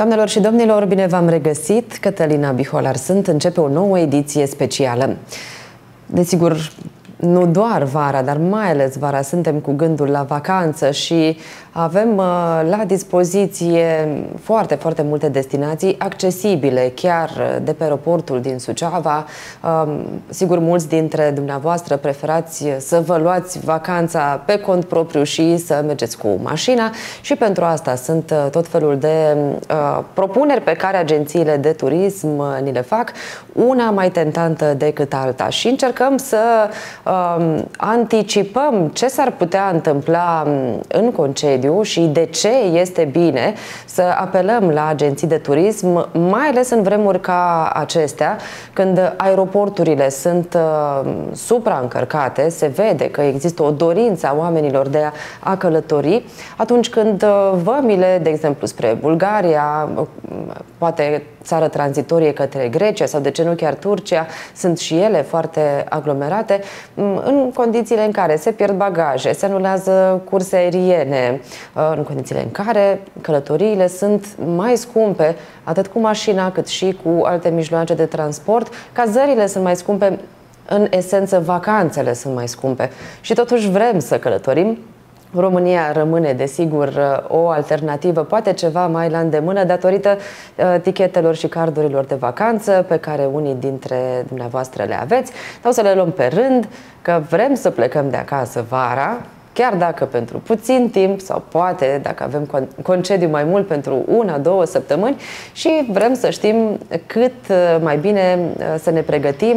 Doamnelor și domnilor, bine v-am regăsit! Cătălina Biholar sunt. Începe o nouă ediție specială. Desigur, nu doar vara, dar mai ales vara, suntem cu gândul la vacanță și avem uh, la dispoziție foarte, foarte multe destinații accesibile, chiar uh, de pe aeroportul din Suceava. Um, sigur, mulți dintre dumneavoastră preferați să vă luați vacanța pe cont propriu și să mergeți cu mașina. Și pentru asta sunt uh, tot felul de propuneri pe care agențiile de turism ni le fac, una mai tentantă decât alta. Și încercăm să um, anticipăm ce s-ar putea întâmpla um, în concediu mediu și de ce este bine să apelăm la agenții de turism, mai ales în vremuri ca acestea, când aeroporturile sunt uh, supraîncărcate, se vede că există o dorință a oamenilor de a călători, atunci când uh, vămile, de exemplu, spre Bulgaria, uh, poate țară tranzitorie către Grecia sau de ce nu chiar Turcia, sunt și ele foarte aglomerate, mm, în condițiile în care se pierd bagaje, se anulează curse aeriene, uh, în condițiile în care călătoriile sunt mai scumpe, atât cu mașina cât și cu alte mijloace de transport, cazările sunt mai scumpe, în esență vacanțele sunt mai scumpe. Și totuși vrem să călătorim România rămâne, desigur, o alternativă, poate ceva mai la îndemână, datorită uh, tichetelor și cardurilor de vacanță pe care unii dintre dumneavoastră le aveți. Dar o să le luăm pe rând, că vrem să plecăm de acasă vara, chiar dacă pentru puțin timp sau poate dacă avem concediu mai mult pentru una, două săptămâni și vrem să știm cât uh, mai bine uh, să ne pregătim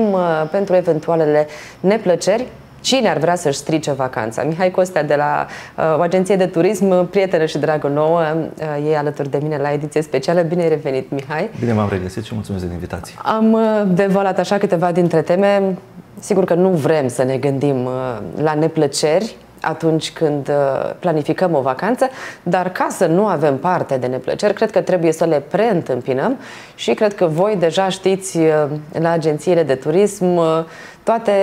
pentru eventualele neplăceri Cine ar vrea să-și strice vacanța? Mihai Costea de la uh, o agenție de turism, prietenă și dragă nouă, uh, e alături de mine la ediție specială. Bine ai revenit, Mihai! Bine m-am regăsit și mulțumesc de invitație. Am uh, devolat așa câteva dintre teme. Sigur că nu vrem să ne gândim uh, la neplăceri, atunci când uh, planificăm o vacanță, dar ca să nu avem parte de neplăceri, cred că trebuie să le preîntâmpinăm și cred că voi deja știți uh, la agențiile de turism uh, toate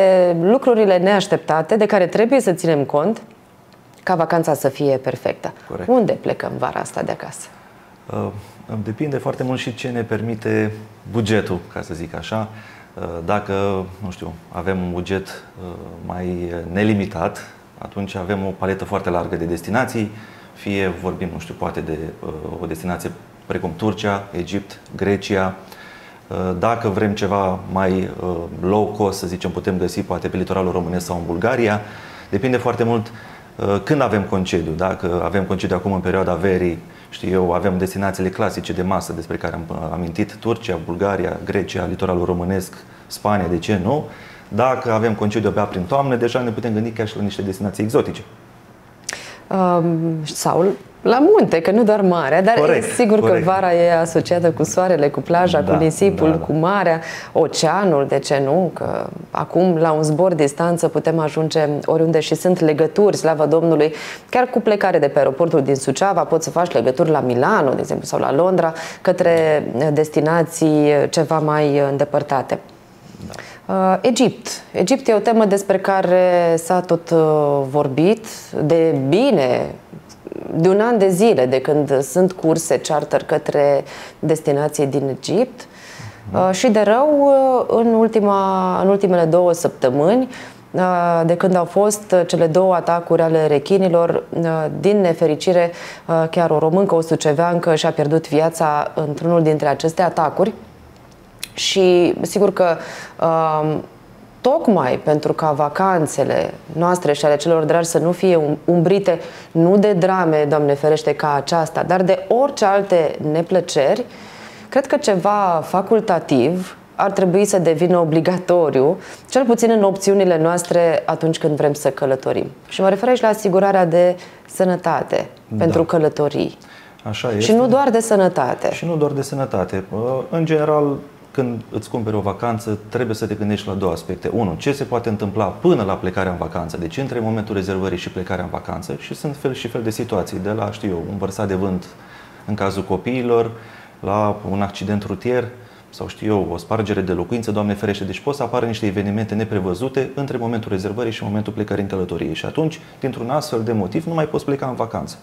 lucrurile neașteptate de care trebuie să ținem cont ca vacanța să fie perfectă. Corect. Unde plecăm vara asta de acasă? Uh, depinde foarte mult și ce ne permite bugetul, ca să zic așa. Uh, dacă, nu știu, avem un buget uh, mai nelimitat, atunci avem o paletă foarte largă de destinații, fie vorbim, nu știu, poate de uh, o destinație precum Turcia, Egipt, Grecia. Uh, dacă vrem ceva mai uh, low cost, să zicem, putem găsi poate pe litoralul românesc sau în Bulgaria. Depinde foarte mult când avem concediu. Dacă avem concediu acum în perioada verii, știu eu, avem destinațiile clasice de masă despre care am amintit, Turcia, Bulgaria, Grecia, litoralul românesc, Spania, de ce nu? Dacă avem concediu abia prin toamnă, deja ne putem gândi chiar și la niște destinații exotice. Um, sau la munte, că nu doar marea, dar corect, e sigur corect. că vara e asociată cu soarele, cu plaja, da, cu nisipul, da, da. cu marea, oceanul, de ce nu? Că acum la un zbor distanță putem ajunge oriunde și sunt legături, slavă Domnului, chiar cu plecare de pe aeroportul din Suceava, poți să faci legături la Milano, de exemplu, sau la Londra, către destinații ceva mai îndepărtate. Uh, Egipt. Egipt e o temă despre care s-a tot uh, vorbit de bine de un an de zile de când sunt curse charter către destinații din Egipt. Uh, și de rău în, ultima, în ultimele două săptămâni de când au fost cele două atacuri ale rechinilor, din nefericire chiar o româncă, o suceveancă și-a pierdut viața într-unul dintre aceste atacuri și sigur că um, tocmai pentru ca vacanțele noastre și ale celor dragi să nu fie um, umbrite nu de drame, Doamne ferește, ca aceasta, dar de orice alte neplăceri, cred că ceva facultativ ar trebui să devină obligatoriu, cel puțin în opțiunile noastre atunci când vrem să călătorim. Și mă refer aici la asigurarea de sănătate da. pentru călătorii. Așa este. Și nu doar de sănătate. Și nu doar de sănătate. În general, când îți cumperi o vacanță, trebuie să te gândești la două aspecte. Unu, ce se poate întâmpla până la plecarea în vacanță, deci între momentul rezervării și plecarea în vacanță și sunt fel și fel de situații, de la, știu eu, un vărsat de vânt în cazul copiilor, la un accident rutier sau știu eu, o spargere de locuință, Doamne ferește. Deci pot să apară niște evenimente neprevăzute între momentul rezervării și momentul plecării în călătorie. Și atunci, dintr-un astfel de motiv, nu mai poți pleca în vacanță.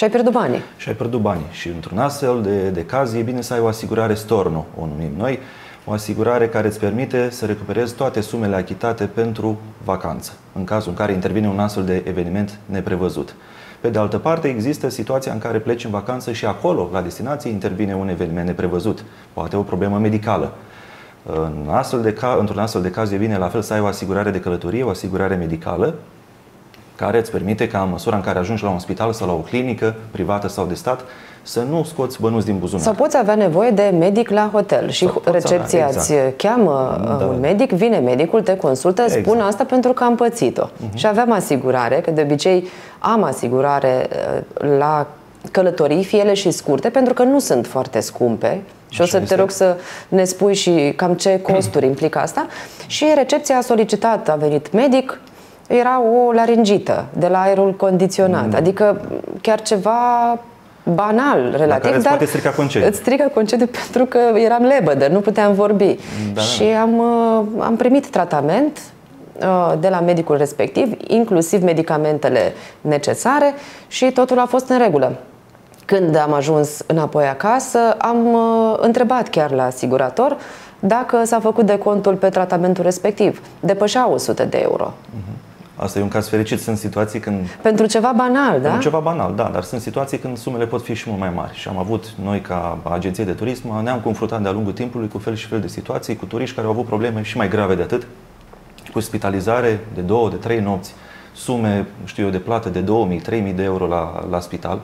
Și ai pierdut banii. Și ai pierdut banii. Și într-un astfel de, de caz e bine să ai o asigurare storno, o numim noi, o asigurare care îți permite să recuperezi toate sumele achitate pentru vacanță, în cazul în care intervine un astfel de eveniment neprevăzut. Pe de altă parte, există situația în care pleci în vacanță și acolo, la destinație, intervine un eveniment neprevăzut, poate o problemă medicală. În astfel de ca, într-un astfel de caz e bine la fel să ai o asigurare de călătorie, o asigurare medicală, care îți permite ca în măsura în care ajungi la un spital sau la o clinică privată sau de stat să nu scoți bănuți din buzunar. Sau poți avea nevoie de medic la hotel și recepția avea, exact. îți cheamă uh, da. un medic, vine medicul, te consultă, exact. spune asta pentru că am pățit-o. Uh-huh. Și aveam asigurare, că de obicei am asigurare uh, la călătorii, fie ele și scurte, pentru că nu sunt foarte scumpe. Și Așa o să este. te rog să ne spui și cam ce costuri implică asta. Și recepția a solicitat, a venit medic, era o laringită de la aerul condiționat. Mm. Adică chiar ceva banal relativ, dar poate strica concediu. îți strică concediu pentru că eram lebădă, nu puteam vorbi. Da. Și am, uh, am primit tratament uh, de la medicul respectiv, inclusiv medicamentele necesare și totul a fost în regulă. Când am ajuns înapoi acasă, am uh, întrebat chiar la asigurator dacă s-a făcut de contul pe tratamentul respectiv. Depășea 100 de euro. Uh-huh. Asta e un caz fericit. Sunt situații când... Pentru ceva banal, da? Pentru ceva banal, da, dar sunt situații când sumele pot fi și mult mai mari. Și am avut, noi ca agenție de turism, ne-am confruntat de-a lungul timpului cu fel și fel de situații, cu turiști care au avut probleme și mai grave de atât, cu spitalizare de două, de trei nopți, sume, știu eu, de plată de 2000-3000 de euro la, la spital.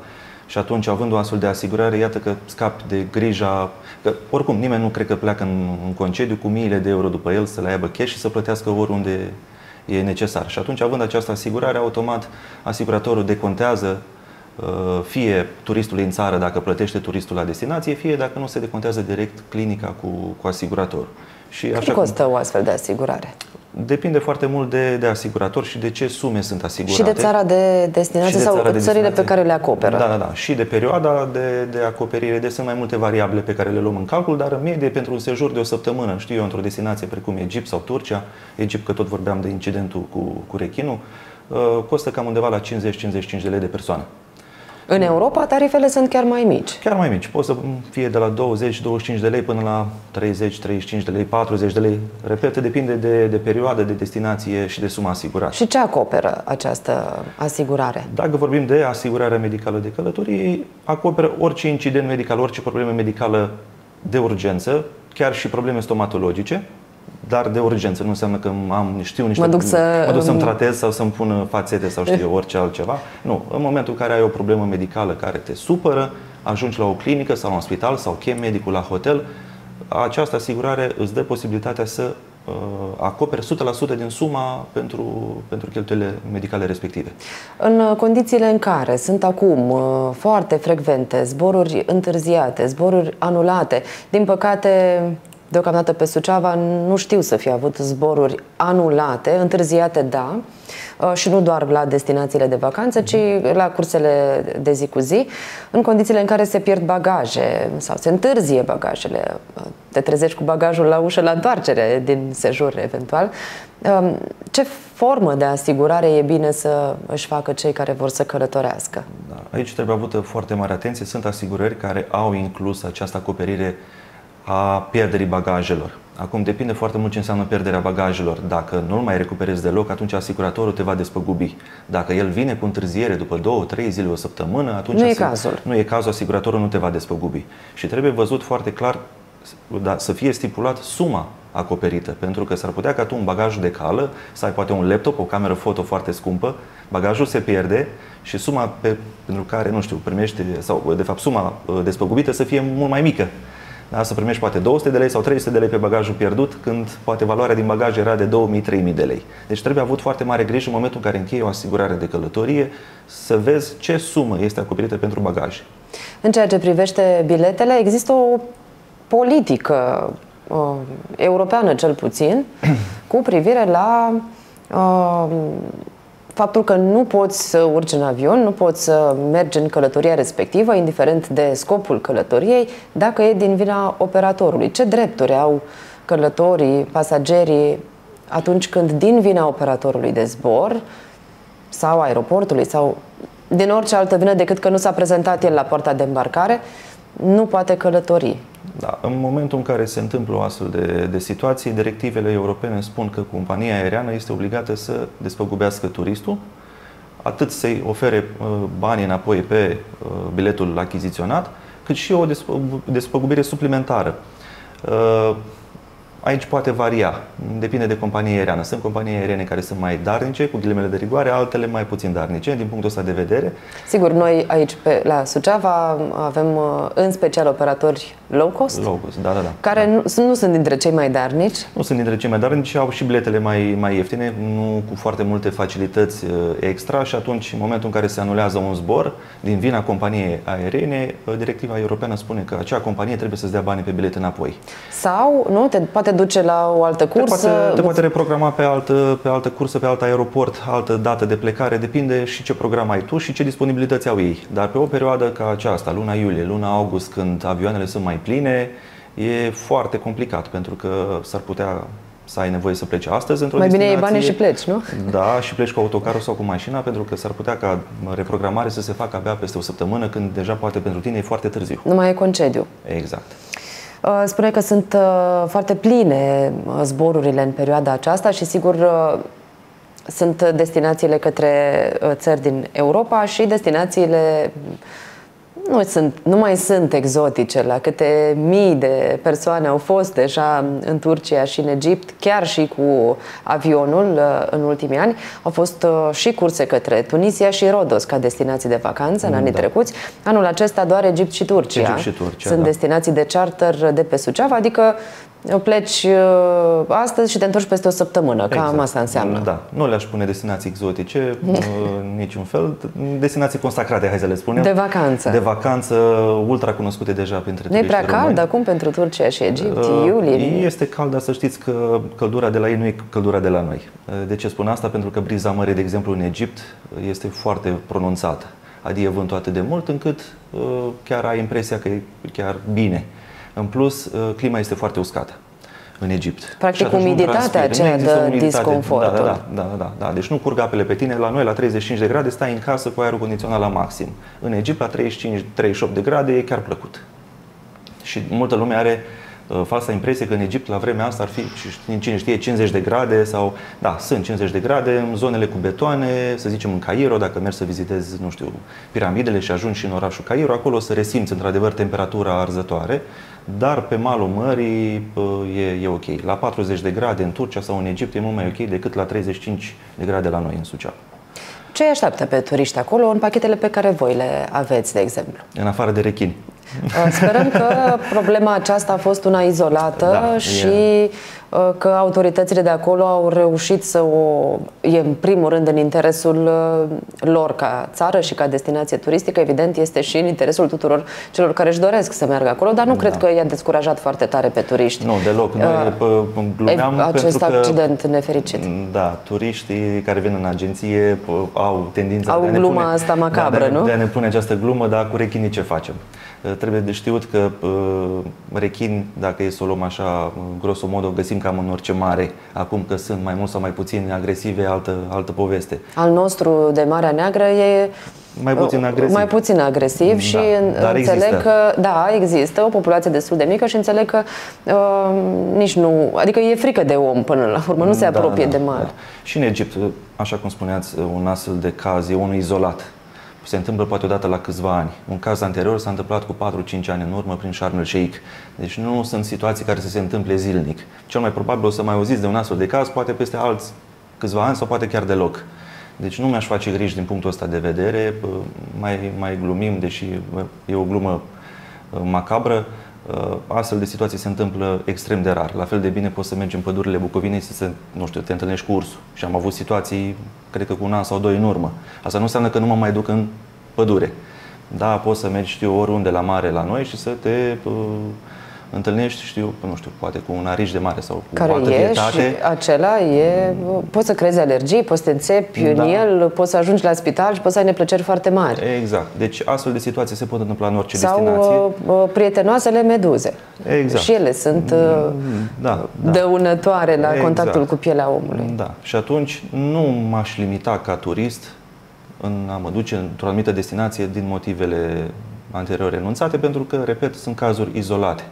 Și atunci, având o astfel de asigurare, iată că scapi de grija, că oricum nimeni nu cred că pleacă în, în concediu cu miile de euro după el să le aibă cash și să plătească oriunde e necesar. Și atunci, având această asigurare, automat asiguratorul decontează uh, fie turistul în țară dacă plătește turistul la destinație, fie dacă nu se decontează direct clinica cu, cu asigurator. Și Cât așa costă cum... o astfel de asigurare? Depinde foarte mult de, de asigurator și de ce sume sunt asigurate. Și de țara de destinație de sau țara de țările destinație. pe care le acoperă. Da, da, da. Și de perioada de, de acoperire. Deci sunt mai multe variabile pe care le luăm în calcul, dar în medie pentru un sejur de o săptămână, știu eu, într-o destinație precum Egipt sau Turcia, Egipt că tot vorbeam de incidentul cu, cu rechinul, uh, costă cam undeva la 50-55 de lei de persoană. În Europa tarifele sunt chiar mai mici. Chiar mai mici. Pot să fie de la 20-25 de lei până la 30-35 de lei, 40 de lei. Repet, depinde de, de perioadă, de destinație și de suma asigurată. Și ce acoperă această asigurare? Dacă vorbim de asigurarea medicală de călătorie, acoperă orice incident medical, orice problemă medicală de urgență, chiar și probleme stomatologice, dar de urgență. Nu înseamnă că am, știu niște... Mă duc, să, mă duc să-mi tratez sau să-mi pun fațete sau știu eu, orice altceva. Nu. În momentul în care ai o problemă medicală care te supără, ajungi la o clinică sau la un spital sau chem medicul la hotel, această asigurare îți dă posibilitatea să uh, acoperi 100% din suma pentru, pentru cheltuielile medicale respective. În condițiile în care sunt acum uh, foarte frecvente zboruri întârziate, zboruri anulate, din păcate Deocamdată pe Suceava nu știu să fie avut zboruri anulate, întârziate, da, uh, și nu doar la destinațiile de vacanță, ci la cursele de zi cu zi, în condițiile în care se pierd bagaje sau se întârzie bagajele. Uh, te trezești cu bagajul la ușă la întoarcere din sejur, eventual. Um, ce formă de asigurare e bine să își facă cei care vor să călătorească? Da. Aici trebuie avută foarte mare atenție. Sunt asigurări care au inclus această acoperire a pierderii bagajelor. Acum depinde foarte mult ce înseamnă pierderea bagajelor. Dacă nu-l mai recuperezi deloc, atunci asiguratorul te va despăgubi. Dacă el vine cu întârziere după două, trei zile, o săptămână, atunci nu e cazul. Nu e cazul, asiguratorul nu te va despăgubi. Și trebuie văzut foarte clar da, să fie stipulat suma acoperită, pentru că s-ar putea ca tu un bagaj de cală, să ai poate un laptop, o cameră foto foarte scumpă, bagajul se pierde și suma pe, pentru care, nu știu, primești, sau de fapt suma uh, despăgubită să fie mult mai mică da? să primești poate 200 de lei sau 300 de lei pe bagajul pierdut, când poate valoarea din bagaj era de 2000-3000 de lei. Deci trebuie avut foarte mare grijă în momentul în care încheie o asigurare de călătorie să vezi ce sumă este acoperită pentru bagaj. În ceea ce privește biletele, există o politică uh, europeană cel puțin cu privire la uh, faptul că nu poți să urci în avion, nu poți să mergi în călătoria respectivă, indiferent de scopul călătoriei, dacă e din vina operatorului. Ce drepturi au călătorii, pasagerii, atunci când din vina operatorului de zbor sau aeroportului sau din orice altă vină decât că nu s-a prezentat el la porta de îmbarcare, nu poate călători. Da, în momentul în care se întâmplă o astfel de, de situație, directivele europene spun că compania aeriană este obligată să despăgubească turistul, atât să-i ofere uh, banii înapoi pe uh, biletul achiziționat, cât și o despăgubire suplimentară. Uh, Aici poate varia, depinde de companie aeriană. Sunt companii aeriene care sunt mai darnice, cu ghilimele de rigoare, altele mai puțin darnice, din punctul ăsta de vedere. Sigur, noi aici pe, la Suceava avem uh, în special operatori low cost, low cost da, da, da. care da. Nu, nu sunt dintre cei mai darnici. Nu sunt dintre cei mai darnici, au și biletele mai, mai ieftine, nu cu foarte multe facilități uh, extra și atunci, în momentul în care se anulează un zbor, din vina companiei aeriene, uh, directiva europeană spune că acea companie trebuie să-ți dea banii pe bilete înapoi. Sau, nu, te poate duce la o altă cursă? Te poate, te poate reprograma pe altă, pe altă cursă, pe alt aeroport, altă dată de plecare, depinde și ce program ai tu și ce disponibilități au ei. Dar pe o perioadă ca aceasta, luna iulie, luna august, când avioanele sunt mai pline, e foarte complicat pentru că s-ar putea să ai nevoie să pleci astăzi într-o Mai bine e bani și pleci, nu? Da, și pleci cu autocarul sau cu mașina, pentru că s-ar putea ca reprogramare să se facă abia peste o săptămână, când deja poate pentru tine e foarte târziu. Nu mai e concediu. Exact. Uh, spune că sunt uh, foarte pline uh, zborurile în perioada aceasta și sigur sunt destinațiile către țări din Europa și destinațiile nu, sunt, nu mai sunt exotice, la câte mii de persoane au fost deja în Turcia și în Egipt, chiar și cu avionul uh, în ultimii ani. Au fost uh, și curse către Tunisia și Rodos ca destinații de vacanță în anii da. trecuți. Anul acesta doar Egipt și Turcia. Egipt și Turcia sunt da. destinații de charter de pe Suceava, adică pleci uh, astăzi și te întorci peste o săptămână. Exact. Cam asta înseamnă. Da. Nu le-aș pune destinații exotice, niciun fel. Destinații consacrate, hai să le spunem. De vacanță. De vacanță, ultra cunoscute deja printre Nu e prea cald români. acum pentru Turcia și Egipt, uh, iulie? Este cald, dar să știți că căldura de la ei nu e căldura de la noi. Uh, de ce spun asta? Pentru că briza mare, de exemplu, în Egipt este foarte pronunțată. Adică vântul atât de mult încât uh, chiar ai impresia că e chiar bine. În plus, uh, clima este foarte uscată în Egipt. Practic umiditatea aceea de disconfort. Da, da, da, da, da, da. Deci nu curg apele pe tine. La noi, la 35 de grade, stai în casă cu aerul condiționat la maxim. În Egipt, la 35-38 de grade, e chiar plăcut. Și multă lume are uh, falsa impresie că în Egipt la vremea asta ar fi, și cine știe, 50 de grade sau, da, sunt 50 de grade în zonele cu betoane, să zicem în Cairo, dacă mergi să vizitezi, nu știu, piramidele și ajungi și în orașul Cairo, acolo o să resimți într-adevăr temperatura arzătoare, dar pe malul mării e, e ok. La 40 de grade în Turcia sau în Egipt e mult mai ok decât la 35 de grade la noi în Suceava. Ce îi așteaptă pe turiști acolo în pachetele pe care voi le aveți, de exemplu? În afară de rechini. Uh, sperăm că problema aceasta a fost una izolată da, și e... Uh, că autoritățile de acolo au reușit să o... e în primul rând în interesul uh, lor ca țară și ca destinație turistică, evident este și în interesul tuturor celor care își doresc să meargă acolo, dar nu da. cred că i-a descurajat foarte tare pe turiști. Nu, deloc. Noi uh, glumeam acest pentru accident că, nefericit. Da, turiștii care vin în agenție au tendința au de a ne gluma pune, asta macabră, da, de, nu? De a ne pune această glumă, dar cu rechinii ce facem? Trebuie de știut că uh, rechin, dacă e să o luăm așa, grosomodo, găsim cam în orice mare. Acum că sunt mai mult sau mai puțin agresive, altă, altă poveste. Al nostru de Marea Neagră e mai puțin agresiv. Mai puțin agresiv da, și dar înțeleg există. că, da, există o populație destul de mică și înțeleg că uh, nici nu, adică e frică de om până la urmă, nu se da, apropie da, de mare. Da. Și în Egipt, așa cum spuneați, un astfel de caz e unul izolat se întâmplă poate odată la câțiva ani. Un caz anterior s-a întâmplat cu 4-5 ani în urmă prin Sharm el Sheikh. Deci nu sunt situații care să se întâmple zilnic. Cel mai probabil o să mai auziți de un astfel de caz, poate peste alți câțiva ani sau poate chiar deloc. Deci nu mi-aș face griji din punctul ăsta de vedere, mai, mai glumim, deși e o glumă macabră, Uh, astfel de situații se întâmplă extrem de rar. La fel de bine poți să mergi în pădurile Bucovinei să se, nu știu, te întâlnești cu ursul. Și am avut situații, cred că cu un an sau doi în urmă. Asta nu înseamnă că nu mă mai duc în pădure. Da, poți să mergi, știu, oriunde la mare la noi și să te uh, întâlnești, știu, nu știu, poate cu un ariș de mare sau cu Care o altă e vietate. Și acela e, poți să creezi alergii, poți să te înțepi da. în el, poți să ajungi la spital și poți să ai neplăceri foarte mari. Exact. Deci astfel de situații se pot întâmpla în orice sau, destinație. Sau uh, prietenoasele meduze. Exact. Și ele sunt uh, da, da. dăunătoare la exact. contactul cu pielea omului. Da. Și atunci nu m-aș limita ca turist în a mă duce într-o anumită destinație din motivele anterior renunțate, pentru că, repet, sunt cazuri izolate.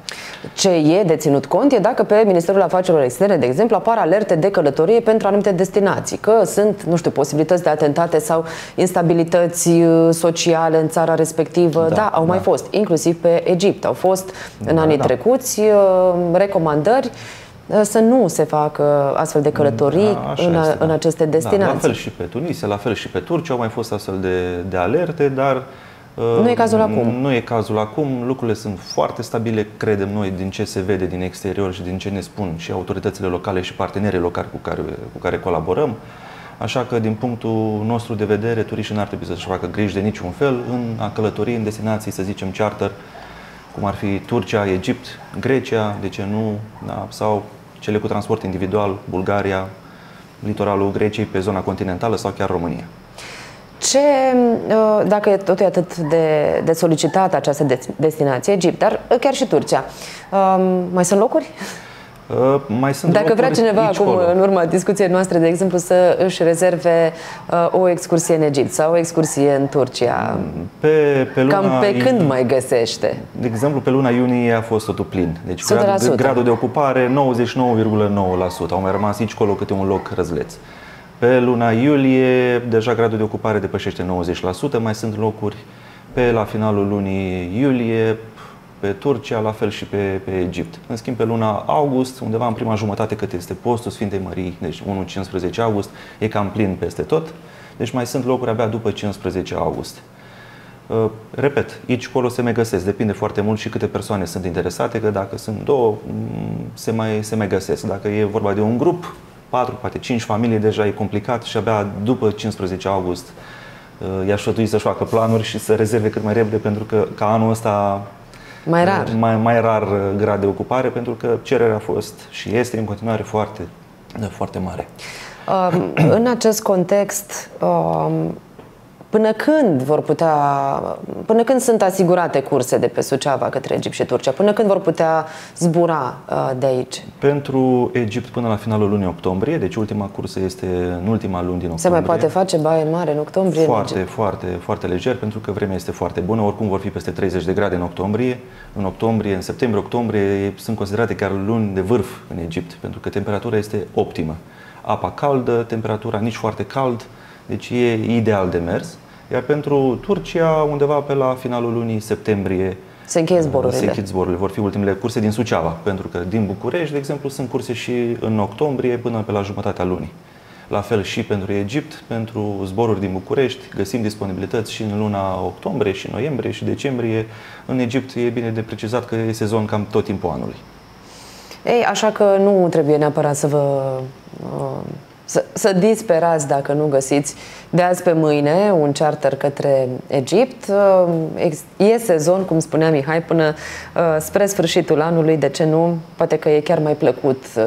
Ce e de ținut cont e dacă pe Ministerul Afacerilor Externe, de exemplu, apar alerte de călătorie pentru anumite destinații, că sunt, nu știu, posibilități de atentate sau instabilități uh, sociale în țara respectivă. Da, da au da. mai fost, inclusiv pe Egipt. Au fost în da, anii da. trecuți uh, recomandări uh, să nu se facă astfel de călătorii da, în, este, în aceste destinații. Da, la fel și pe Tunisia, la fel și pe Turcia au mai fost astfel de, de alerte, dar nu e cazul acum. Nu e cazul acum. Lucrurile sunt foarte stabile, credem noi, din ce se vede din exterior și din ce ne spun și autoritățile locale și partenerii locali cu care, cu care colaborăm. Așa că, din punctul nostru de vedere, turiștii n-ar trebui să-și facă griji de niciun fel în a călători în destinații, să zicem, charter, cum ar fi Turcia, Egipt, Grecia, de ce nu, da? sau cele cu transport individual, Bulgaria, litoralul Greciei, pe zona continentală sau chiar România. Ce, uh, dacă e totul atât de, de solicitată această destinație, Egipt, dar uh, chiar și Turcia, um, mai sunt locuri? Uh, mai sunt Dacă vrea cineva acum, colo. în urma discuției noastre, de exemplu, să își rezerve uh, o excursie în Egipt sau o excursie în Turcia, pe, pe luna cam pe când iunie, mai găsește? De exemplu, pe luna iunie a fost totul plin. Deci gradul, gradul de ocupare 99,9%. Au mai rămas aici colo câte un loc răzleț. Pe luna iulie, deja gradul de ocupare depășește 90%, mai sunt locuri pe la finalul lunii iulie, pe Turcia, la fel și pe, pe Egipt. În schimb, pe luna august, undeva în prima jumătate cât este postul Sfintei Mării, deci 1-15 august, e cam plin peste tot. Deci mai sunt locuri abia după 15 august. Uh, repet, aici colo se mai găsesc, depinde foarte mult și câte persoane sunt interesate, că dacă sunt două, mm, se mai, se mai găsesc. Dacă e vorba de un grup, 4, poate 5 familii deja e complicat și abia după 15 august uh, i-aș sfătui să-și facă planuri și să rezerve cât mai repede pentru că ca anul ăsta mai rar. Uh, mai, mai rar uh, grad de ocupare pentru că cererea a fost și este în continuare foarte, foarte mare. Um, în acest context, um, Până când vor putea, până când sunt asigurate curse de pe Suceava către Egipt și Turcia? Până când vor putea zbura uh, de aici? Pentru Egipt până la finalul lunii octombrie, deci ultima cursă este în ultima luni din octombrie. Se mai poate face baie mare în octombrie? Foarte, în foarte, foarte lejer, pentru că vremea este foarte bună. Oricum vor fi peste 30 de grade în octombrie. În octombrie, în septembrie-octombrie sunt considerate chiar luni de vârf în Egipt, pentru că temperatura este optimă. Apa caldă, temperatura nici foarte cald, deci e ideal de mers. Iar pentru Turcia, undeva pe la finalul lunii septembrie, se încheie zborurile. Se închid zborurile. Vor fi ultimele curse din Suceava, pentru că din București, de exemplu, sunt curse și în octombrie până pe la jumătatea lunii. La fel și pentru Egipt, pentru zboruri din București, găsim disponibilități și în luna octombrie, și noiembrie, și decembrie. În Egipt e bine de precizat că e sezon cam tot timpul anului. Ei, așa că nu trebuie neapărat să vă uh, să, să disperați dacă nu găsiți de azi pe mâine un charter către Egipt. Uh, e sezon, cum spunea Mihai, până uh, spre sfârșitul anului, de ce nu? Poate că e chiar mai plăcut uh,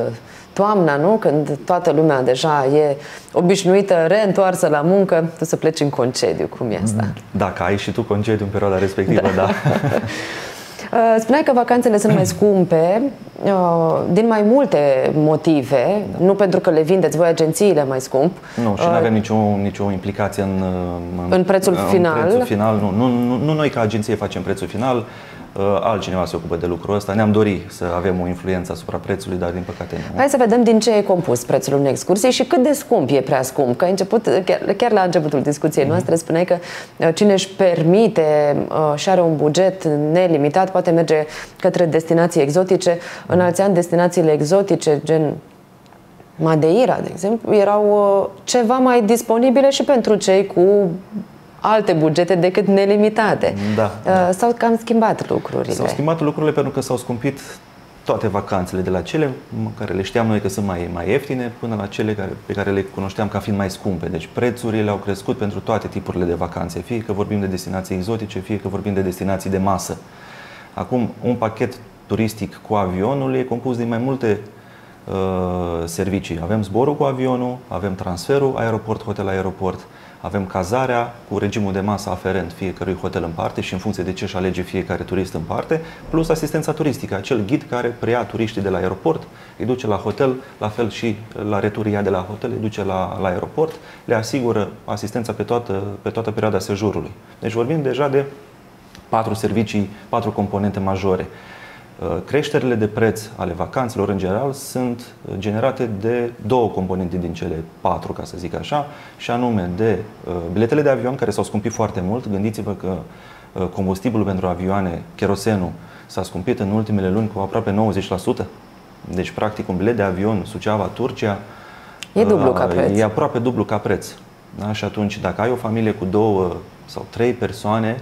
toamna, nu? Când toată lumea deja e obișnuită, reîntoarsă la muncă, tu să pleci în concediu. Cum e asta? Dacă ai și tu concediu în perioada respectivă, da. da. Uh, spuneai că vacanțele sunt mai scumpe uh, din mai multe motive, da. nu pentru că le vindeți voi agențiile mai scump. Nu, și nu avem nicio, nicio implicație în, în, în prețul în final. Prețul final. Nu, nu, nu, nu noi ca agenție facem prețul final, Uh, altcineva se ocupă de lucrul ăsta. Ne-am dorit să avem o influență asupra prețului, dar din păcate nu. Hai să vedem din ce e compus prețul unei excursii și cât de scump e prea scump. Că ai început, chiar, chiar la începutul discuției mm-hmm. noastre spuneai că uh, cine își permite uh, și are un buget nelimitat poate merge către destinații exotice. Mm-hmm. În alți ani destinațiile exotice, gen Madeira, de exemplu, erau ceva mai disponibile și pentru cei cu alte bugete decât nelimitate. Da, da. S-au cam schimbat lucrurile. S-au schimbat lucrurile pentru că s-au scumpit toate vacanțele, de la cele care le știam noi că sunt mai, mai ieftine, până la cele care, pe care le cunoșteam ca fiind mai scumpe. Deci prețurile au crescut pentru toate tipurile de vacanțe, fie că vorbim de destinații exotice, fie că vorbim de destinații de masă. Acum, un pachet turistic cu avionul e compus din mai multe uh, servicii. Avem zborul cu avionul, avem transferul aeroport-hotel-aeroport, avem cazarea cu regimul de masă aferent fiecărui hotel în parte și în funcție de ce își alege fiecare turist în parte, plus asistența turistică, acel ghid care preia turiștii de la aeroport, îi duce la hotel, la fel și la returia de la hotel, îi duce la, la aeroport, le asigură asistența pe toată, pe toată perioada sejurului. Deci vorbim deja de patru servicii, patru componente majore. Uh, creșterile de preț ale vacanțelor în general sunt uh, generate de două componente din cele patru, ca să zic așa, și anume de uh, biletele de avion care s-au scumpit foarte mult. Gândiți-vă că combustibilul pentru avioane, kerosenul, s-a scumpit în ultimele luni cu aproape 90%. Deci, practic, un bilet de avion Suceava-Turcia e dublu ca preț. E aproape dublu ca preț. Da? Și atunci, dacă ai o familie cu două sau trei persoane,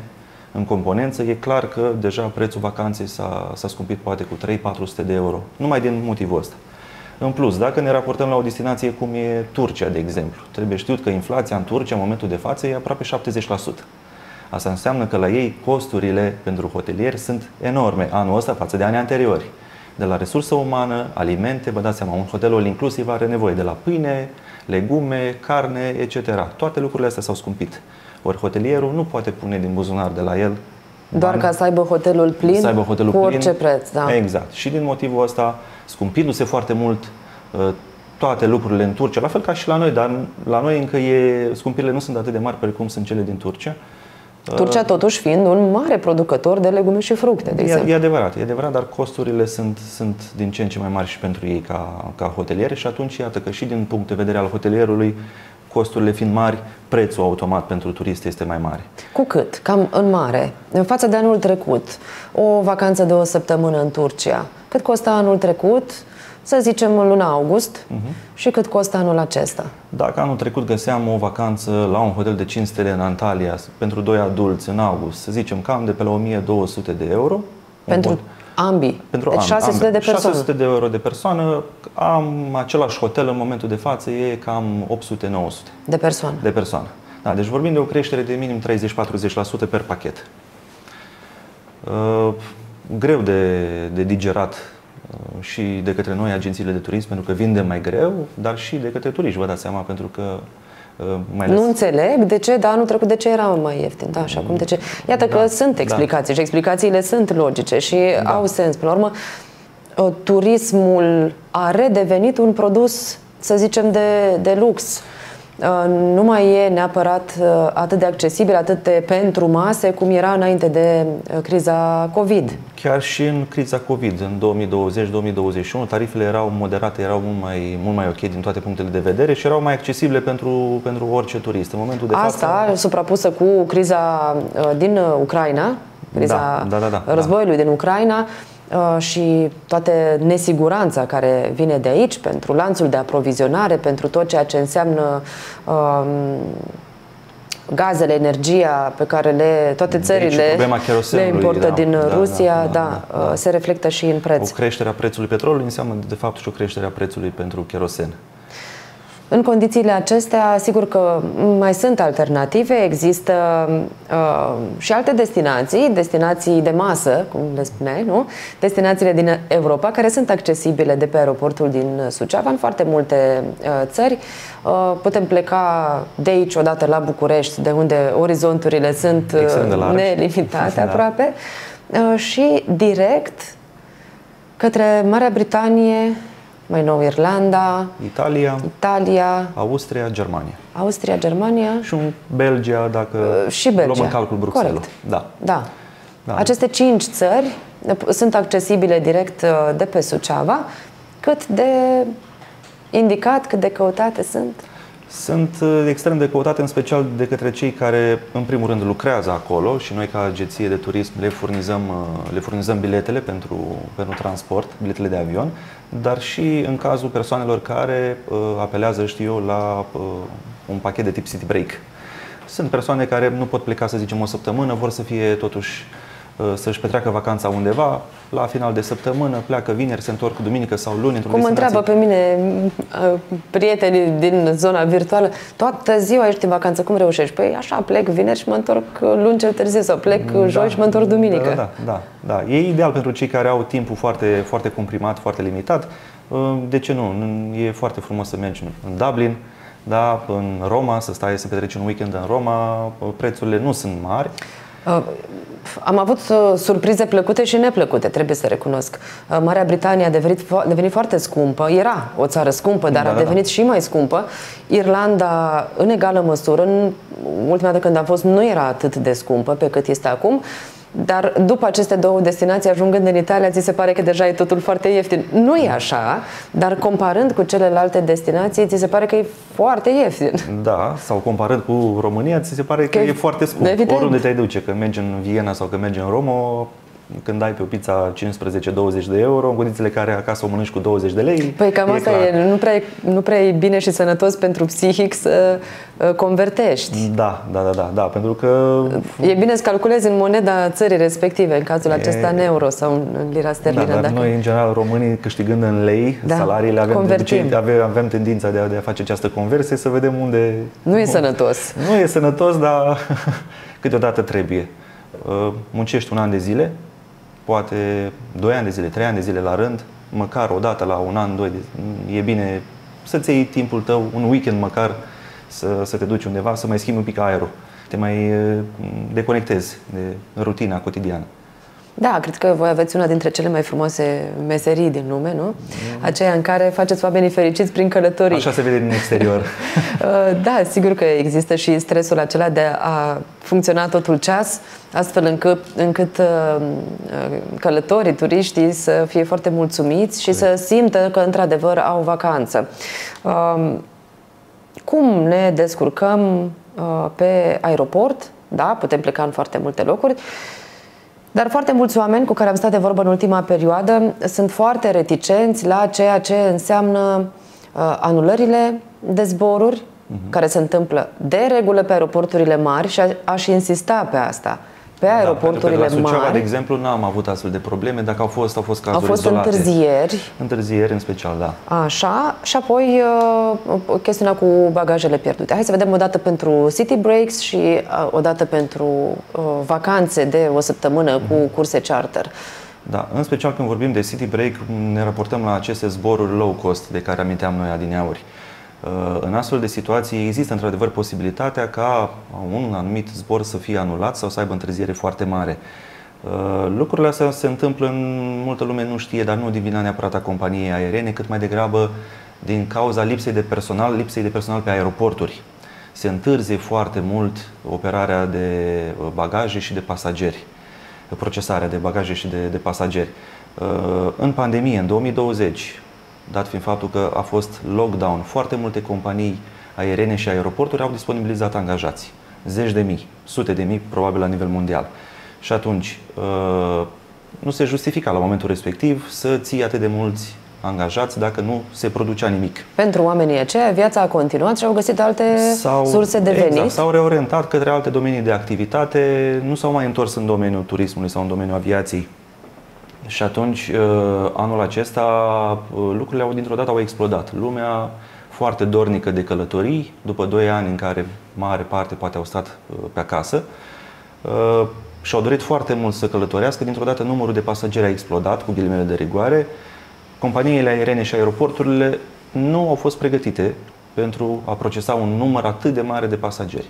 în componență, e clar că deja prețul vacanței s-a, s-a scumpit poate cu 3-400 de euro, numai din motivul ăsta. În plus, dacă ne raportăm la o destinație cum e Turcia, de exemplu, trebuie știut că inflația în Turcia, în momentul de față, e aproape 70%. Asta înseamnă că la ei costurile pentru hotelieri sunt enorme anul ăsta față de anii anteriori. De la resursă umană, alimente, vă dați seama, un hotel all inclusiv are nevoie de la pâine, legume, carne, etc. Toate lucrurile astea s-au scumpit. Ori hotelierul nu poate pune din buzunar de la el doar bani, ca să aibă hotelul plin să aibă hotelul cu orice plin. preț. Da. Exact. Și din motivul ăsta, scumpindu-se foarte mult uh, toate lucrurile în Turcia, la fel ca și la noi, dar la noi încă e, scumpirile nu sunt atât de mari precum sunt cele din Turcia. Turcia uh, totuși fiind un mare producător de legume și fructe, de e, e adevărat, e adevărat, dar costurile sunt, sunt din ce în ce mai mari și pentru ei ca, ca hoteliere și atunci iată că și din punct de vedere al hotelierului costurile fiind mari, prețul automat pentru turist este mai mare. Cu cât? Cam în mare. În față de anul trecut, o vacanță de o săptămână în Turcia, cât costa anul trecut? Să zicem în luna august uh-huh. și cât costă anul acesta? Dacă anul trecut găseam o vacanță la un hotel de 5 stele în Antalya pentru doi adulți în august, să zicem cam de pe la 1200 de euro. Pentru Ambii. Pentru deci 600 ambii. de persoane. 600 de euro de persoană. Am același hotel în momentul de față, e cam 800-900. De persoană. De persoană. Da, deci vorbim de o creștere de minim 30-40% per pachet. Uh, greu de, de digerat uh, și de către noi, agențiile de turism, pentru că vindem mai greu, dar și de către turiști, vă dați seama, pentru că Uh, mai nu înțeleg de ce, dar anul trecut de ce era mai ieftin. Da, și acum de ce. Iată da, că sunt explicații da. și explicațiile sunt logice și da. au sens. Până la urmă, uh, turismul a redevenit un produs, să zicem, de, de lux. Uh, nu mai e neapărat uh, atât de accesibil, atât de pentru mase, cum era înainte de uh, criza COVID. Chiar și în criza COVID, în 2020-2021, tarifele erau moderate, erau mult mai, mult mai ok din toate punctele de vedere și erau mai accesibile pentru, pentru orice turist. În momentul de Asta față... suprapusă cu criza din Ucraina, criza da, da, da, da, războiului da. din Ucraina, Uh, și toată nesiguranța care vine de aici pentru lanțul de aprovizionare, pentru tot ceea ce înseamnă um, gazele, energia pe care le toate țările le importă da, din da, Rusia, da, da, da, da, se reflectă și în preț. O creștere a prețului petrolului înseamnă de fapt și o creștere a prețului pentru kerosen. În condițiile acestea, sigur că mai sunt alternative, există uh, și alte destinații, destinații de masă, cum le spuneai, nu? Destinațiile din Europa, care sunt accesibile de pe aeroportul din Suceava în foarte multe uh, țări. Uh, putem pleca de aici odată la București, de unde orizonturile sunt uh, nelimitate da. aproape, uh, și direct către Marea Britanie, mai nou Irlanda, Italia, Italia Austria, Germania. Austria, Germania și un Belgia, dacă uh, și Belgia. luăm în calcul Bruxelles. Corect. Da. da. da. Aceste cinci țări uh, sunt accesibile direct uh, de pe Suceava. Cât de indicat, cât de căutate sunt? Sunt uh, extrem de căutate, în special de către cei care, în primul rând, lucrează acolo și noi, ca agenție de turism, le furnizăm, uh, le furnizăm biletele pentru, pentru transport, biletele de avion, dar și în cazul persoanelor care uh, apelează, știu eu, la uh, un pachet de tip City Break. Sunt persoane care nu pot pleca, să zicem, o săptămână, vor să fie totuși Uh, să-și petreacă vacanța undeva, la final de săptămână, pleacă vineri, se întorc duminică sau luni într-o Cum mă întreabă pe mine uh, prietenii din zona virtuală, toată ziua ești în vacanță, cum reușești? Păi așa, plec vineri și mă întorc luni cel târziu sau plec da, joi și mă întorc duminică. Da, da, da, da. E ideal pentru cei care au timpul foarte, foarte comprimat, foarte limitat. Uh, de ce nu? E foarte frumos să mergi în Dublin, da, în Roma, să stai să petreci un weekend în Roma, prețurile nu sunt mari. Uh, am avut uh, surprize plăcute și neplăcute, trebuie să recunosc. Uh, Marea Britanie a devenit, a devenit foarte scumpă, era o țară scumpă, dar da, a da, devenit da. și mai scumpă. Irlanda, în egală măsură, în ultima dată când a fost, nu era atât de scumpă pe cât este acum. Dar după aceste două destinații, ajungând în Italia, ți se pare că deja e totul foarte ieftin. Nu e așa, dar comparând cu celelalte destinații, ți se pare că e foarte ieftin. Da, sau comparând cu România, ți se pare că, că e foarte scump. Evident. Oriunde te duce, că mergi în Viena sau că mergi în Roma, când ai pe o pizza 15-20 de euro, în condițiile care acasă o mănânci cu 20 de lei. Păi cam e asta clar. e, nu prea, e, nu prea e bine și sănătos pentru psihic să uh, convertești. Da, da, da, da, da, pentru că... E bine să calculezi în moneda țării respective, în cazul e... acesta în euro sau în lira sterlină. Da, dar dacă... noi, în general, românii, câștigând în lei, da, salariile, avem, de obicei, avem, avem tendința de a, de a face această conversie, să vedem unde... Nu e sănătos. Nu e sănătos, dar câteodată trebuie. Uh, muncești un an de zile, poate 2 ani de zile, 3 ani de zile la rând, măcar o dată la un an, doi, e bine să-ți iei timpul tău, un weekend măcar, să, să te duci undeva, să mai schimbi un pic aerul, te mai deconectezi de rutina cotidiană. Da, cred că voi aveți una dintre cele mai frumoase meserii din lume, nu? Mm. Aceea în care faceți oamenii fericiți prin călătorii. Așa se vede din exterior. Uh, da, sigur că există și stresul acela de a funcționa totul ceas, astfel încât, încât uh, uh, călătorii, turiștii să fie foarte mulțumiți și să simtă că într-adevăr au vacanță. Um, cum ne descurcăm pe aeroport? Da, putem pleca în foarte multe locuri. Dar foarte mulți oameni cu care am stat de vorbă în ultima perioadă sunt foarte reticenți la ceea ce înseamnă uh, anulările de zboruri uh-huh. care se întâmplă de regulă pe aeroporturile mari și a, aș insista pe asta pe da, aeroporturile da, la mari. de exemplu, n-am avut astfel de probleme. Dacă au fost, au fost cazuri Au fost izolate. întârzieri. Întârzieri, în special, da. Așa. Și apoi uh, chestiunea cu bagajele pierdute. Hai să vedem o dată pentru city breaks și uh, o dată pentru uh, vacanțe de o săptămână mm-hmm. cu mhm. curse charter. Da, în special când vorbim de city break, ne raportăm la aceste zboruri low cost de care aminteam noi adineauri. Uh, Uh, în astfel de situații există într-adevăr posibilitatea ca un anumit zbor să fie anulat sau să aibă întârziere foarte mare. Uh, lucrurile astea se întâmplă în multă lume nu știe, dar nu din vina neapărat a companiei aeriene, cât mai degrabă din cauza lipsei de personal, lipsei de personal pe aeroporturi. Se întârzie foarte mult operarea de bagaje și de pasageri, procesarea de bagaje și de, de pasageri. Uh, în pandemie, în 2020, dat fiind faptul că a fost lockdown, foarte multe companii aeriene și aeroporturi au disponibilizat angajați. Zeci de mii, sute de mii, probabil la nivel mondial. Și atunci, uh, nu se justifica la momentul respectiv să ții atât de mulți angajați dacă nu se producea nimic. Pentru oamenii aceia, viața a continuat și au găsit alte sau, surse de venit. Exact, s-au reorientat către alte domenii de activitate, nu s-au mai întors în domeniul turismului sau în domeniul aviației și atunci, uh, anul acesta, uh, lucrurile au, dintr-o dată au explodat. Lumea foarte dornică de călătorii, după 2 ani în care mare parte poate au stat uh, pe acasă, și-au dorit foarte mult să călătorească. Dintr-o dată numărul de pasageri a explodat, cu ghilimele de rigoare. Companiile aeriene și aeroporturile nu au fost pregătite pentru a procesa un număr atât de mare de pasageri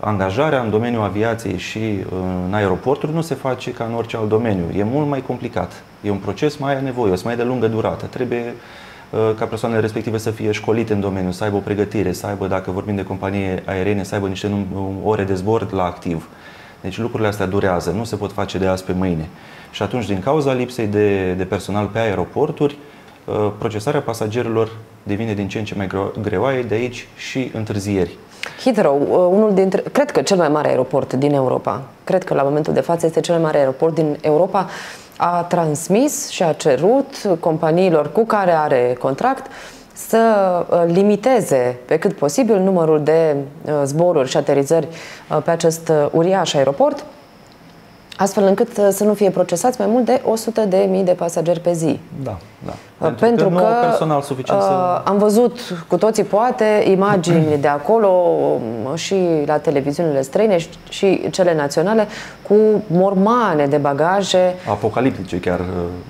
angajarea în domeniul aviației și uh, în aeroporturi nu se face ca în orice alt domeniu. E mult mai complicat. E un proces mai nevoios, mai de lungă durată. Trebuie uh, ca persoanele respective să fie școlite în domeniu, să aibă o pregătire, să aibă, dacă vorbim de companie aeriene, să aibă niște ore de zbor la activ. Deci lucrurile astea durează, nu se pot face de azi pe mâine. Și atunci, din cauza lipsei de, de personal pe aeroporturi, uh, procesarea pasagerilor devine din ce în ce mai greoaie, de aici și întârzieri. Heathrow, uh, unul dintre, cred că cel mai mare aeroport din Europa, cred că la momentul de față este cel mai mare aeroport din Europa, a transmis și a cerut companiilor cu care are contract să uh, limiteze pe cât posibil numărul de uh, zboruri și aterizări pe acest uriaș aeroport astfel încât uh, să nu fie procesați mai mult de 100 de mii de pasageri pe zi. Da, da. Uh, pentru, Pentru că, că personal suficient să... Uh, am văzut cu toții poate imagini de acolo um, și la televiziunile străine și cele naționale cu mormane de bagaje apocaliptice chiar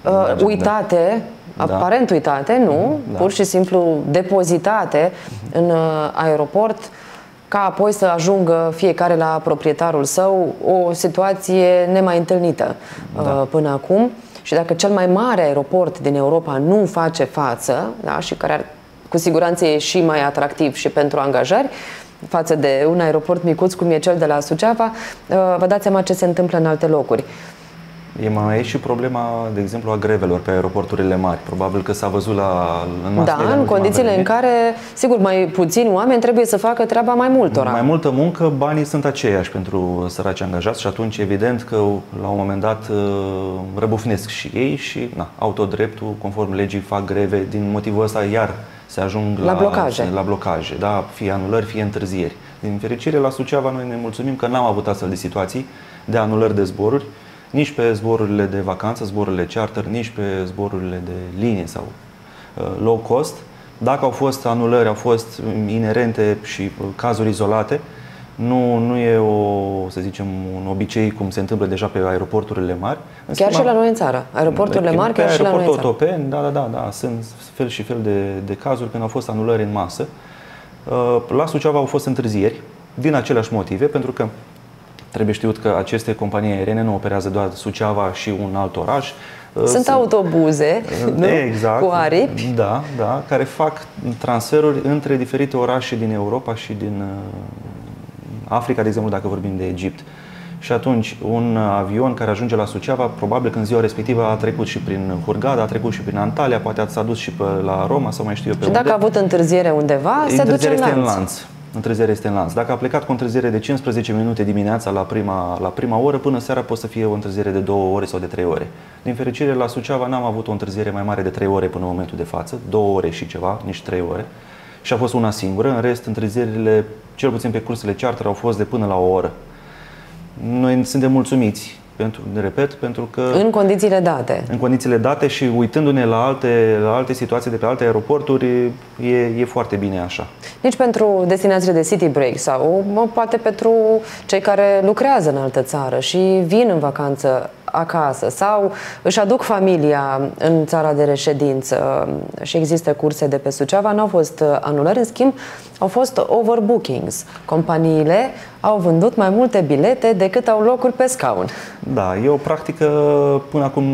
uh, uitate aparent uitate, nu, da. pur și simplu depozitate în uh, aeroport ca apoi să ajungă fiecare la proprietarul său, o situație nemai întâlnită da. până acum. Și dacă cel mai mare aeroport din Europa nu face față, da, și care ar, cu siguranță e și mai atractiv și pentru angajări, față de un aeroport micuț cum e cel de la Suceava, vă dați seama ce se întâmplă în alte locuri. E mai e și problema, de exemplu, a grevelor pe aeroporturile mari. Probabil că s-a văzut la în Da, în condițiile în care, sigur, mai puțini oameni trebuie să facă treaba mai multora. Mai multă muncă, banii sunt aceiași pentru săraci angajați și atunci evident că la un moment dat uh, răbufnesc și ei și na, au tot dreptul, conform legii, fac greve. Din motivul ăsta iar se ajung la, la blocaje. La blocaje, da, fie anulări, fie întârzieri. Din fericire, la Suceava noi ne mulțumim că n-am avut astfel de situații de anulări de zboruri nici pe zborurile de vacanță, zborurile charter, nici pe zborurile de linie sau uh, low cost. Dacă au fost anulări, au fost inerente și uh, cazuri izolate, nu, nu e o, să zicem, un obicei cum se întâmplă deja pe aeroporturile mari. În chiar schimba, și la noi în țară. Aeroporturile mari, chiar și la noi în țară. Open, da, da, da, da, sunt fel și fel de, de cazuri când au fost anulări în masă. Uh, la Suceava au fost întârzieri, din aceleași motive, pentru că Trebuie știut că aceste companii aeriene nu operează doar Suceava și un alt oraș. Sunt, Sunt autobuze nu? exact, cu aripi. Da, da, care fac transferuri între diferite orașe din Europa și din uh, Africa, de exemplu, dacă vorbim de Egipt. Și atunci, un avion care ajunge la Suceava, probabil că în ziua respectivă a trecut și prin Hurghada, a trecut și prin Antalya, poate s-a dus și pe la Roma sau mai știu eu pe și unde. dacă a avut întârziere undeva, se duce în lanț. în lanț întârzierea este în lanț. Dacă a plecat cu o întârziere de 15 minute dimineața la prima, la prima oră, până seara poate să fie o întârziere de 2 ore sau de 3 ore. Din fericire, la Suceava n-am avut o întârziere mai mare de 3 ore până în momentul de față, 2 ore și ceva, nici 3 ore. Și a fost una singură, în rest, întârzierile, cel puțin pe cursele charter, au fost de până la o oră. Noi suntem mulțumiți pentru, repet, pentru că... În condițiile date. În condițiile date și uitându-ne la alte, la alte situații de pe alte aeroporturi, e, e foarte bine așa. Nici pentru destinațiile de city break sau poate pentru cei care lucrează în altă țară și vin în vacanță acasă sau își aduc familia în țara de reședință și există curse de pe Suceava, nu au fost anulări, în schimb au fost overbookings. Companiile au vândut mai multe bilete decât au locuri pe scaun. Da, e o practică până acum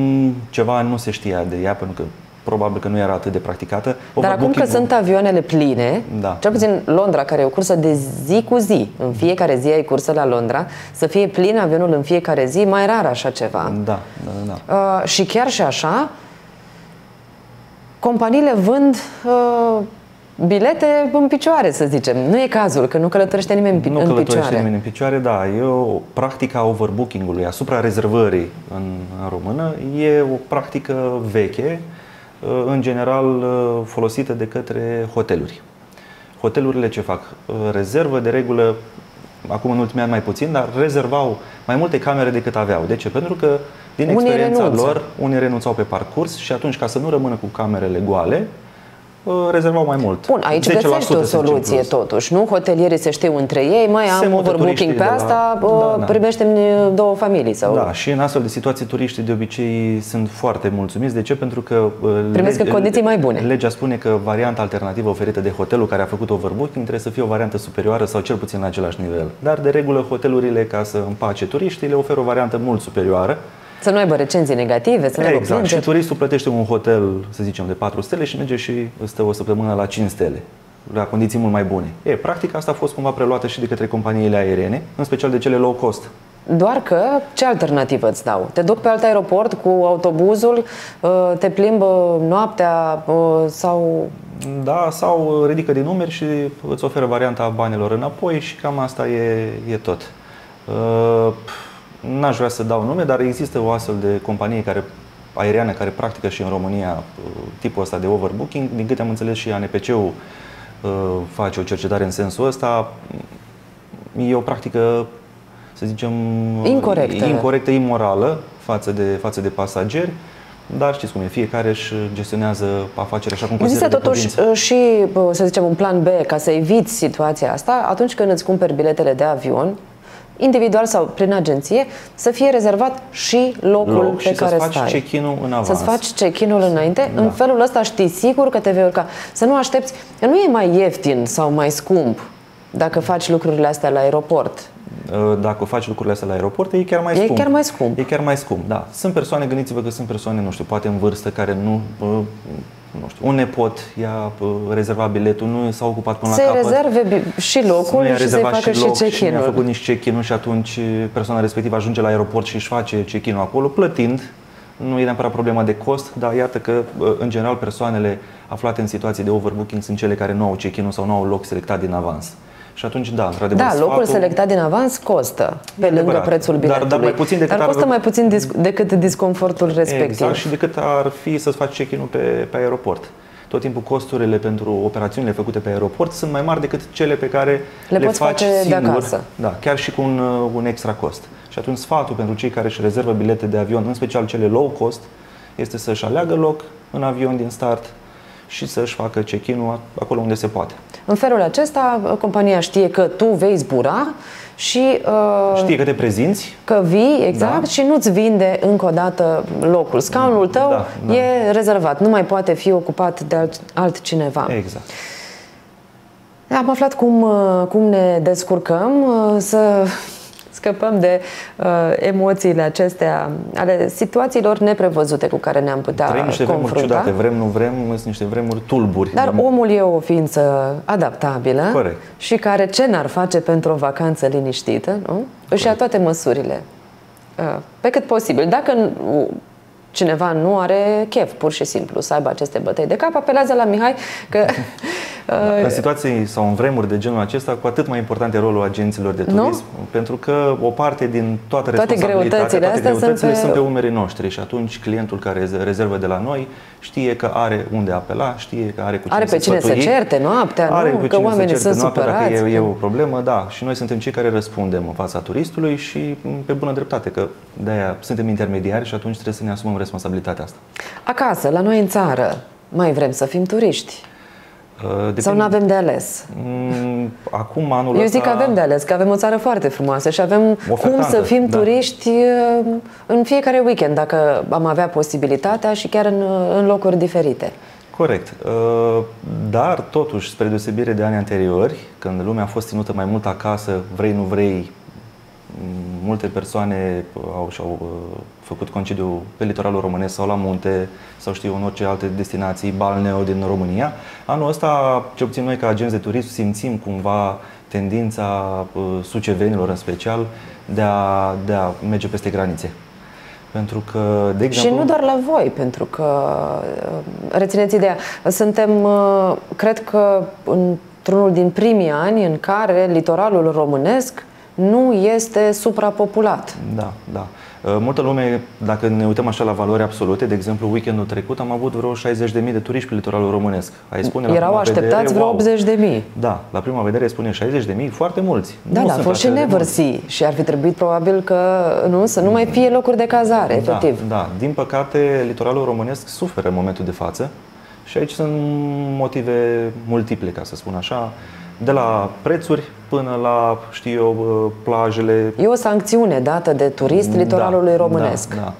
ceva nu se știa de ea, pentru că probabil că nu era atât de practicată. Dar acum că sunt avioanele pline, da. cel puțin Londra, care e o cursă de zi cu zi, în fiecare zi ai cursă la Londra, să fie plin avionul în fiecare zi, mai rar așa ceva. Da, da, da. Uh, și chiar și așa, companiile vând uh, bilete în picioare, să zicem. Nu e cazul, că nu călătorește nimeni nu în picioare. Nu călătorește nimeni în picioare, da. E o practică a overbooking-ului, asupra rezervării în, în română. E o practică veche, în general folosită de către hoteluri. Hotelurile ce fac? Rezervă de regulă, acum în ultimii ani mai puțin, dar rezervau mai multe camere decât aveau. De ce? Pentru că din experiența lor, unii renunțau pe parcurs și atunci ca să nu rămână cu camerele goale, rezervau mai mult. Bun, aici găsești o soluție totuși, nu? Hotelierii se știu între ei, mai am overbooking pe asta, la... da, da. primește două familii. Sau... Da, și în astfel de situații turiștii de obicei sunt foarte mulțumiți. De ce? Pentru că primesc lege, condiții mai bune. Legea spune că varianta alternativă oferită de hotelul care a făcut overbooking trebuie să fie o variantă superioară sau cel puțin la același nivel. Dar de regulă hotelurile, ca să împace turiștii, le oferă o variantă mult superioară să nu aibă recenzii negative, să nu aibă Exact. Și turistul plătește un hotel, să zicem, de 4 stele și merge și stă o săptămână la 5 stele la condiții mult mai bune. E, practic asta a fost cumva preluată și de către companiile aeriene, în special de cele low cost. Doar că ce alternativă îți dau? Te duc pe alt aeroport cu autobuzul, uh, te plimbă noaptea uh, sau... Da, sau ridică din numeri și îți oferă varianta banilor înapoi și cam asta e, e tot. Uh, N-aș vrea să dau nume, dar există o astfel de companie care, aeriană care practică și în România uh, tipul ăsta de overbooking. Din câte am înțeles și ANPC-ul uh, face o cercetare în sensul ăsta. E o practică, să zicem, incorrectă, incorrectă imorală față de, față de pasageri. Dar știți cum e, fiecare își gestionează afacerea așa cum Există totuși uh, și, să zicem, un plan B ca să eviți situația asta atunci când îți cumperi biletele de avion individual sau prin agenție, să fie rezervat și locul Loc pe și care să-ți faci stai. check-in-ul în avans. Să-ți faci check-in-ul înainte. Da. În felul ăsta știi sigur că te vei urca. Să nu aștepți, că nu e mai ieftin sau mai scump dacă faci lucrurile astea la aeroport. Uh, Dacă faci lucrurile astea la aeroport, e chiar mai E scump. chiar mai scump. E chiar mai scump, da. Sunt persoane, gândiți-vă că sunt persoane, nu știu, poate în vârstă, care nu, uh, nu știu, un nepot i-a uh, rezervat biletul, nu s-a ocupat până Să-i la capăt. rezerve bi- și nu locul i-a și să-i rezervat facă și, loc și nu i-a check-in-ul. făcut nici check-in-ul și atunci persoana respectivă ajunge la aeroport și își face check-in-ul acolo, plătind. Nu e neapărat problema de cost, dar iată că, în general, persoanele aflate în situații de overbooking sunt cele care nu au check-in-ul sau nu au loc selectat din avans. Și atunci, da, într-adevăr, Da, locul sfatul- selectat din avans costă, pe lângă adevărat. prețul Dar- biletului. dar mai puțin decât dar costă ar- mai puțin dis- decât disconfortul respectiv. Exact, și decât ar fi să-ți faci check-in-ul pe, pe aeroport. Tot timpul costurile pentru operațiunile făcute pe aeroport sunt mai mari decât cele pe care Le le, poți faci face de singur, acasă. Da, chiar și cu un, uh, un extra cost. Și atunci sfatul pentru cei care își rezervă bilete de avion, în special cele low cost, este să-și aleagă loc în avion din start și să-și facă check-in-ul acolo unde se poate. În felul acesta, compania știe că tu vei zbura și uh, Știi că te prezinți, că vii, exact, Da. și nu-ți vinde încă o dată locul. Scaunul tău Da, da. e rezervat, nu mai poate fi ocupat de alt, altcineva. exact. Am aflat cum, uh, cum ne descurcăm uh, să scăpăm de uh, emoțiile acestea, ale situațiilor neprevăzute cu care ne-am putea Trăim niște vremuri confrunta. ciudate, vrem, nu vrem, sunt niște vremuri tulburi. Dar omul e o ființă adaptabilă Corect. și care ce n-ar face pentru o vacanță liniștită, nu? Își ia toate măsurile uh, pe cât posibil. Dacă nu- cineva nu are chef, pur și simplu, să aibă aceste bătăi de cap, apelează la Mihai că uh, În situații sau în vremuri de genul acesta, cu atât mai important e rolul agenților de Nu? turism, pentru că o parte din toată Toate responsabilitatea, greutățile toate astea sunt greutățile pe- sunt pe umerii noștri și atunci clientul care reze- rezervă de la noi știe că are unde apela, știe că are cu cine are pe se cine să sfătui, certe noaptea, are nu? cu că cine oamenii să certe sunt noaptea supărați. dacă e, e o problemă, da. Și noi suntem cei care răspundem în fața turistului și m, pe bună dreptate, că de-aia suntem intermediari și atunci trebuie să ne asumăm responsabilitatea asta. Acasă, la noi în țară, mai vrem să fim turiști? Uh, Depinde, Sau nu avem de ales? Mm, Acum, anul Eu ăsta... zic că avem de ales, că avem o țară foarte frumoasă și avem cum Ofertantă, să fim da. turiști uh, în fiecare weekend, dacă am avea posibilitatea și chiar în, uh, în locuri diferite. Corect. Uh, Dar, totuși, spre deosebire de anii anteriori, când lumea a fost ținută mai mult acasă, vrei, nu vrei, m, multe persoane au, și-au uh, făcut concediu pe litoralul românesc sau la munte sau știu în orice alte destinații, balneo din România. Anul ăsta, cel puțin noi ca agenți de turism, simțim cumva tendința uh, sucevenilor în special de a, de a merge peste granițe. Pentru că, de exemplu... Și nu doar la voi, pentru că, uh, rețineți ideea, suntem, uh, cred că, într-unul din primii ani în care litoralul românesc nu este suprapopulat. Da, da. Uh, Multă lume, dacă ne uităm așa la valori absolute, de exemplu, weekendul trecut am avut vreo 60.000 de turiști pe litoralul românesc. Ai spune la Erau prima așteptați vedere, vreo wow. 80 de mii. Da, la prima vedere spune 60.000, foarte mulți. Da, Nu da, a sunt fost și așa de mulți. Neversea și ar fi trebuit probabil că nu, să nu mai fie locuri de cazare, efectiv. Da, da. Din păcate, litoralul românesc suferă în momentul de față și aici sunt motive multiple, ca să spun așa, de la prețuri până la, știu eu, plajele E o sancțiune dată de turist litoralului da, românesc. Da, da.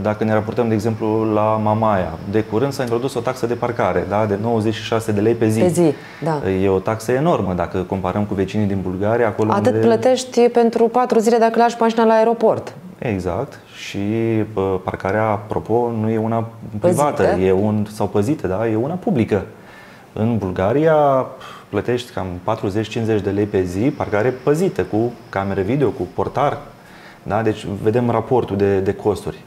Dacă ne raportăm, de exemplu, la Mamaia, de curând s-a introdus o taxă de parcare da, de 96 de lei pe zi. Pe zi, da. E o taxă enormă dacă comparăm cu vecinii din Bulgaria, acolo Atât unde... plătești pentru patru zile dacă lași mașina la aeroport. Exact. Și bă, parcarea, apropo, nu e una privată, Păzită. e un, sau păzită, da? e una publică. În Bulgaria plătești cam 40-50 de lei pe zi, parcare păzită, cu camere video, cu portar. Da? Deci vedem raportul de, de costuri.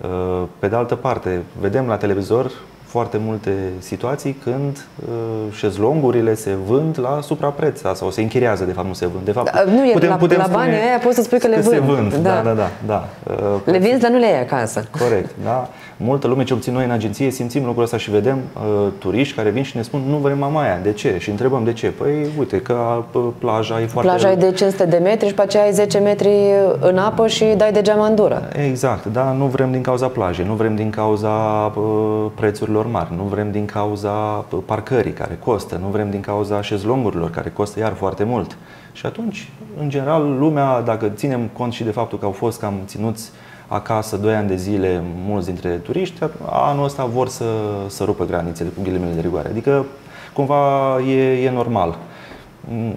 Uh, Pe de altă parte, vedem la televizor foarte multe situații când uh, șezlongurile se vând la suprapreț da? sau se închiriază, de fapt nu se vând. De fapt, Da, nu e- la- la banii aia poți să spui că le se vând. vând. Da. Da, da, da. da. Uh, Le vinzi, dar nu le iei acasă. Corect, da. Multă lume, ce obțin noi în agenție, simțim lucrul ăsta și vedem uh, turiști care vin și ne spun nu vrem Mamaia. De ce? Și întrebăm de ce. Păi uite că uh, plaja e foarte... Plaja e de 500 de metri și pe aceea ai 10 metri în apă și dai de geamandură. Exact, da, nu vrem din cauza plajei, nu vrem din cauza uh, prețurilor mari, nu vrem din cauza uh, parcării care costă, nu vrem din cauza șezlongurilor care costă iar foarte mult. Și atunci, în general, lumea, dacă ținem cont și de faptul că au fost cam ținuți acasă 2 ani de zile mulți dintre turiști, anul ăsta vor să, să rupă granițele cu ghilimele de rigoare. Adică, cumva, e, e normal.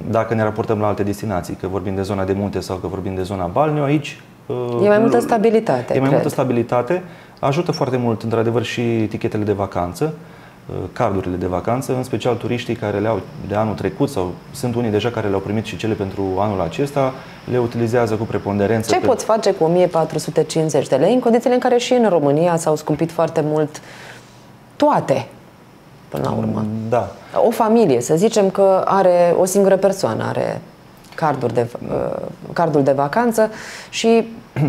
Dacă ne raportăm la alte destinații, că vorbim de zona de munte sau că vorbim de zona Balneu, aici E mai multă stabilitate. E mai cred. multă stabilitate. Ajută foarte mult, într-adevăr, și tichetele de vacanță, uh, cardurile de vacanță, în special turiștii care le au de anul trecut sau sunt unii deja care le-au primit și cele pentru anul acesta, le utilizează cu preponderență. Ce pe... poți face cu 1450 de lei în condițiile în care și în România s-au scumpit foarte mult toate până la urmă. Da. O familie, să zicem că are o singură persoană, are carduri de, uh, cardul de vacanță și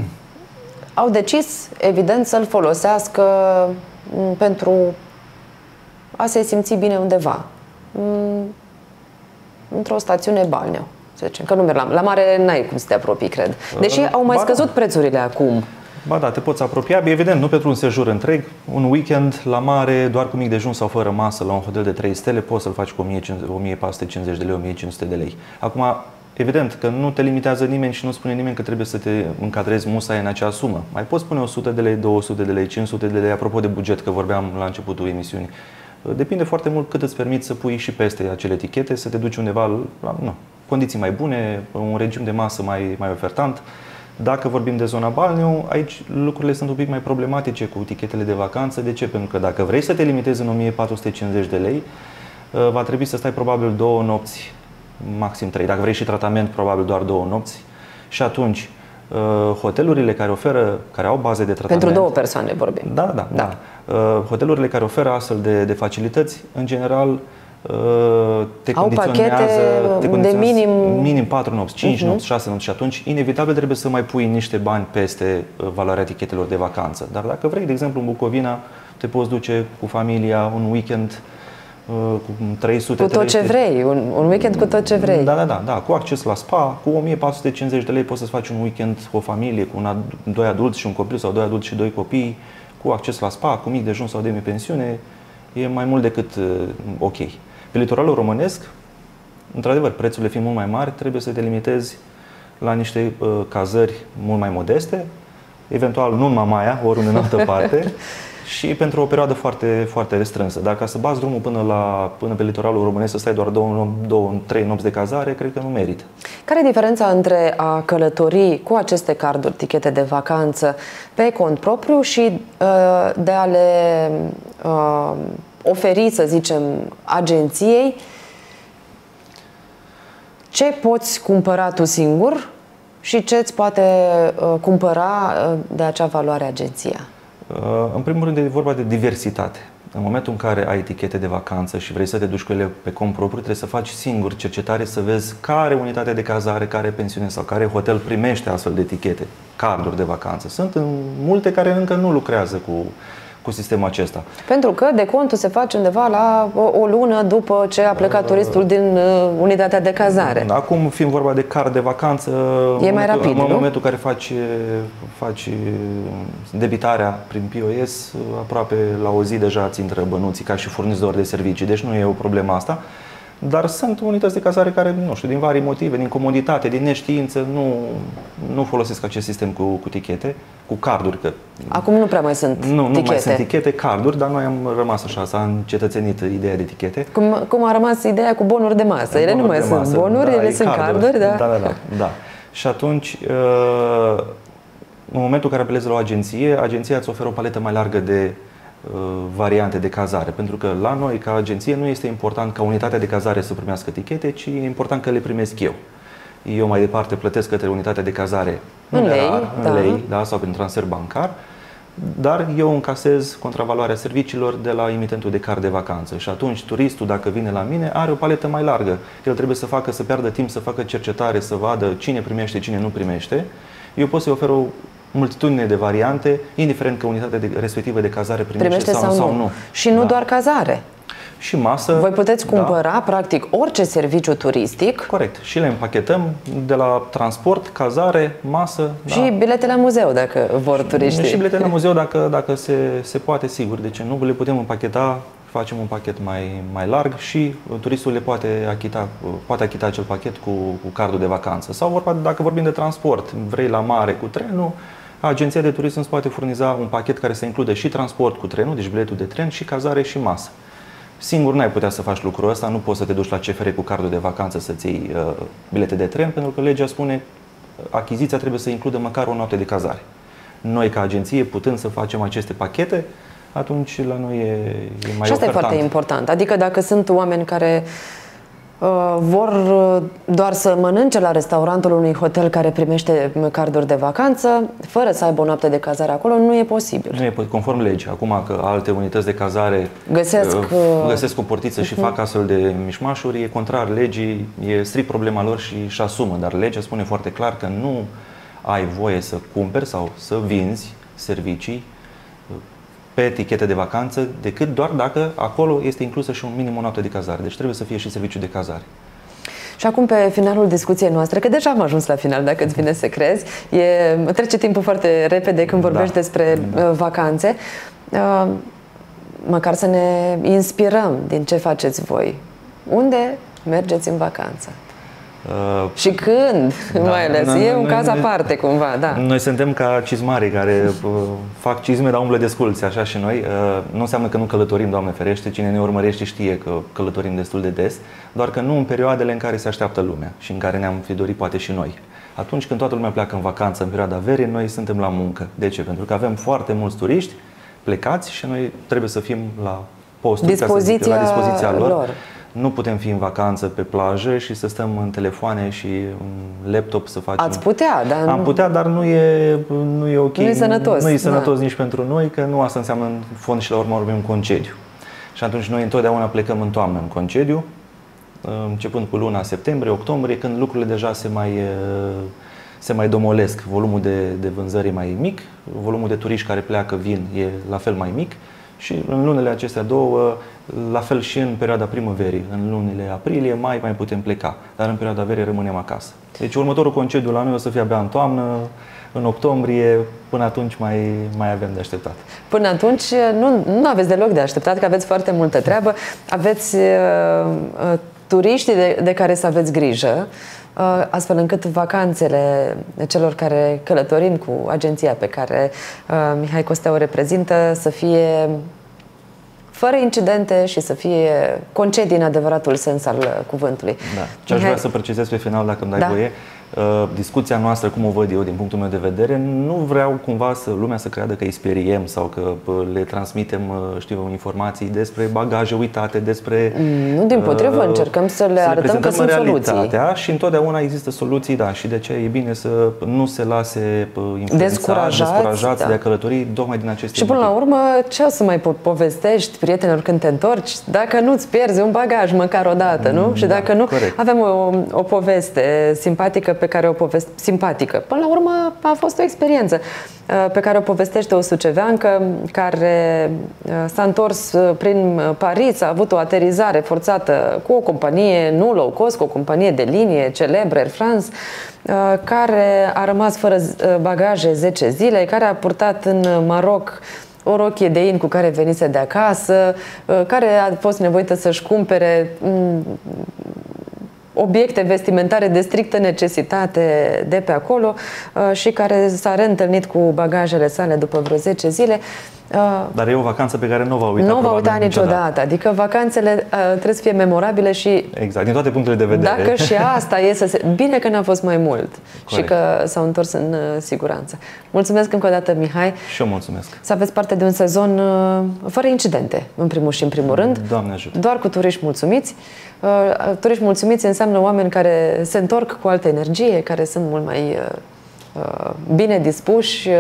au decis, evident, să-l folosească mm, pentru a se simți bine undeva. Mm, într-o stațiune balneo, să zicem, că nu merg la, la mare n-ai cum să te apropii, cred. Deși au mai scăzut prețurile acum. Ba da, te poți apropia, evident, nu pentru un sejur întreg, un weekend la mare, doar cu mic dejun sau fără masă la un hotel de 3 stele, poți să-l faci cu 1450 de lei, 1500 de lei. Acum, Evident că nu te limitează nimeni și nu spune nimeni că trebuie să te încadrezi musai în acea sumă. Mai poți spune 100 de lei, 200 de lei, 500 de lei, apropo de buget, că vorbeam la începutul emisiunii. Depinde foarte mult cât îți permiți să pui și peste acele etichete, să te duci undeva la nu, condiții mai bune, un regim de masă mai, mai ofertant. Dacă vorbim de zona Balneu, aici lucrurile sunt un pic mai problematice cu etichetele de vacanță. De ce? Pentru că dacă vrei să te limitezi în 1450 de lei, va trebui să stai probabil două nopți maxim 3. Dacă vrei și tratament, probabil doar două nopți. Și atunci, uh, hotelurile care oferă, care au baze de tratament... Pentru două persoane vorbim. Da, da, da. da. Uh, hotelurile care oferă astfel de, de facilități, în general, uh, te au condiționează, te condiționează de minim... minim 4 nopți, 5 uh-huh. nopți, 6 nopți și atunci, inevitabil trebuie să mai pui niște bani peste valoarea etichetelor de vacanță. Dar dacă vrei, de exemplu, în Bucovina, te poți duce cu familia un weekend uh, Uh, cu 300 Cu tot 300. ce vrei, un, un weekend cu tot ce vrei. Da, da, da, da, cu acces la spa, cu 1450 de lei poți să faci un weekend cu o familie, cu una, doi adulți și un copil sau doi adulți și doi copii, cu acces la spa, cu mic dejun sau demi-pensiune, e mai mult decât uh, ok. Pe litoralul românesc, într-adevăr, prețurile fiind mult mai mari, trebuie să te limitezi la niște uh, cazări mult mai modeste, eventual nu în Mamaia, oriunde în altă parte, și pentru o perioadă foarte, foarte restrânsă. Dacă să bați drumul până, la, până pe litoralul românesc să stai doar două, două, trei nopți de cazare, cred că nu merită. Care e diferența între a călători cu aceste carduri, tichete de vacanță, pe cont propriu și uh, de a le uh, oferi, să zicem, agenției ce poți cumpăra tu singur și ce îți poate uh, cumpăra uh, de acea valoare agenția? Uh, în primul rând e vorba de diversitate. În momentul în care ai etichete de vacanță și vrei să te duci cu ele pe cont propriu, trebuie să faci singur cercetare să vezi care unitate de cazare, care pensiune sau care hotel primește astfel de etichete, carduri de vacanță. Sunt multe care încă nu lucrează cu cu sistemul acesta. Pentru că decontul se face undeva la o, o lună după ce a plecat turistul din uh, unitatea de cazare. Acum, fiind vorba de card de vacanță, e mai rapid, în nu? momentul în care faci, faci debitarea prin POS, aproape la o zi deja ți intră bănuții ca și furnizor de servicii, deci nu e o problemă asta. Dar sunt unități de cazare care, nu știu, din vari motive, din comoditate, din neștiință, nu, nu folosesc acest sistem cu, cu tichete, cu carduri. Că Acum nu prea mai sunt nu, tichete. Nu mai sunt tichete, carduri, dar noi am rămas așa, s-a încetățenit ideea de tichete. Cum, cum a rămas ideea cu bonuri de masă. Ele bonuri nu mai sunt masă, bonuri, da, ele sunt carduri. carduri da. Da, da, da, da. Și atunci, uh, în momentul în care apelezi la o agenție, agenția îți oferă o paletă mai largă de Uh, variante de cazare. Pentru că la noi, ca agenție, nu este important ca unitatea de cazare să primească etichete, ci e important că le primesc eu. Eu mai departe plătesc către unitatea de cazare în lei, în da. lei da, sau prin transfer bancar, dar eu încasez contravaloarea serviciilor de la emitentul de card de vacanță. Și atunci turistul, dacă vine la mine, are o paletă mai largă. El trebuie să facă, să piardă timp, să facă cercetare, să vadă cine primește, cine nu primește. Eu pot să-i ofer o multitudine de variante, indiferent că unitatea de, respectivă de cazare primește, primește sau, sau, nu. sau nu. Și nu da. doar cazare. Și masă. Voi puteți da. cumpăra, da. practic, orice serviciu turistic. Corect. Și le împachetăm de la transport, cazare, masă. Și da. bilete la muzeu, dacă vor turiștii. Și bilete la muzeu, dacă, dacă se, se poate, sigur. Deci nu le putem împacheta facem un pachet mai, mai larg și turistul le poate achita, poate achita acel pachet cu, cu cardul de vacanță. Sau vorba, dacă vorbim de transport, vrei la mare cu trenul, agenția de turism îți poate furniza un pachet care să include și transport cu trenul, deci biletul de tren, și cazare și masă. Singur n-ai putea să faci lucrul ăsta, nu poți să te duci la CFR cu cardul de vacanță să-ți iei uh, bilete de tren, pentru că legea spune achiziția trebuie să includă măcar o noapte de cazare. Noi, ca agenție, putând să facem aceste pachete, atunci la noi e, e mai Și asta ofertant. e foarte important. Adică dacă sunt oameni care uh, vor uh, doar să mănânce la restaurantul unui hotel care primește carduri de vacanță, fără să aibă o noapte de cazare acolo, nu e posibil. Nu e conform legii. Acum că alte unități de cazare Găsesc, uh, uh, găsesc o portiță și fac astfel de mișmașuri, e contrar legii, e strict problema lor și își asumă. Dar legea spune foarte clar că nu ai voie să cumperi sau să vinzi servicii uh, pe etichete de vacanță decât doar dacă acolo este inclusă și un minim o noapte de cazare. Deci trebuie să fie și serviciu de cazare. Și acum pe finalul discuției noastre, că deja am ajuns la final, dacă îți vine să crezi, e, trece timpul foarte repede când vorbești Da. despre Da. uh, vacanțe, uh, măcar să ne inspirăm din ce faceți voi. Unde mergeți în vacanță? Uh, Și când, Da. mai ales. Noi- E un noi- caz noi- aparte, cumva, da. Noi suntem ca cizmarii care uh, fac cizme, dar umblă desculți, așa și noi. Uh, nu înseamnă că nu călătorim, Doamne ferește, cine ne urmărește știe că călătorim destul de des, doar că nu în perioadele în care se așteaptă lumea și în care ne-am fi dorit poate și noi. Atunci când toată lumea pleacă în vacanță în perioada verii, noi suntem la muncă. De ce? Pentru că avem foarte mulți turiști plecați și noi trebuie să fim la postul, ca să zic, Dispoziția la dispoziția lor. lor. Nu putem fi în vacanță pe plajă și să stăm în telefoane și în laptop să facem Ați putea, dar am nu- putea, dar nu e, nu e ok. Nu e sănătos, Nu e sănătos da. nici pentru noi, că nu asta înseamnă în fond și la urmă urmei un concediu. Și atunci noi întotdeauna plecăm în toamnă în concediu, începând cu luna septembrie, octombrie, când lucrurile deja se mai, uh, se mai domolesc. Volumul de, de vânzări e mai mic, volumul de turiști care pleacă, vin, e la fel mai mic și în lunile acestea două, la fel și în perioada primăverii, în lunile aprilie, mai mai putem pleca, dar în perioada verii rămânem acasă. Deci următorul concediu la noi o să fie abia în toamnă, în octombrie, până atunci mai, mai avem de așteptat. Până atunci nu, nu aveți deloc de așteptat, că aveți foarte multă treabă. Aveți uh, uh, turiștii de, de care să aveți grijă, uh, astfel încât vacanțele celor care călătorim cu agenția pe care uh, Mihai Costea o reprezintă să fie fără incidente și să fie concedii în adevăratul sens al uh, cuvântului. Da. Ce aș Mihai- vrea să precizez pe final, dacă îmi dai Da. voie, uh, discuția noastră, cum o văd eu din punctul meu de vedere, nu vreau cumva să lumea să creadă că îi speriem sau că uh, le transmitem, uh, știu eu, informații despre bagaje uitate, despre... Nu, dimpotrivă, uh, încercăm să le arătăm că prezentăm sunt soluții. realitatea Și întotdeauna există soluții, da, și de aceea e bine să nu se lase uh, influențați, Descurajați, descurajați da. de a călători, tocmai din aceste Și până la motive. urmă, ce o să mai po- povestești prietenilor când te întorci? Dacă nu-ți pierzi un bagaj măcar o dată, nu? Și da, dacă nu, corect. avem o, o poveste simpatică pe care o poveste simpatică. Până la urmă a fost o experiență uh, pe care o povestește o suceveancă care uh, s-a întors uh, prin Paris, a avut o aterizare forțată cu o companie nu low cost, cu o companie de linie celebră, Air France, uh, care a rămas fără uh, bagaje 10 zile, care a purtat în Maroc o rochie de in cu care venise de acasă, uh, care a fost nevoită să-și cumpere mm, obiecte vestimentare de strictă necesitate de pe acolo uh, și care s-a reîntâlnit cu bagajele sale după vreo 10 zile. Uh, Dar e o vacanță pe care nu va uita Nu va probabil uita niciodată. Adică vacanțele uh, trebuie să fie memorabile și Exact, din toate punctele de vedere. dacă și asta e să se... Bine că n-a fost mai mult și Corect. că s-au întors în uh, siguranță. Mulțumesc încă o dată, Mihai. Și eu mulțumesc. Să aveți parte de un sezon uh, fără incidente, în primul și în primul rând. Doamne ajută. Doar cu turiști mulțumiți. Uh, Turiști mulțumiți înseamnă oameni care se întorc cu altă energie, care sunt mult mai uh, uh, bine dispuși, uh,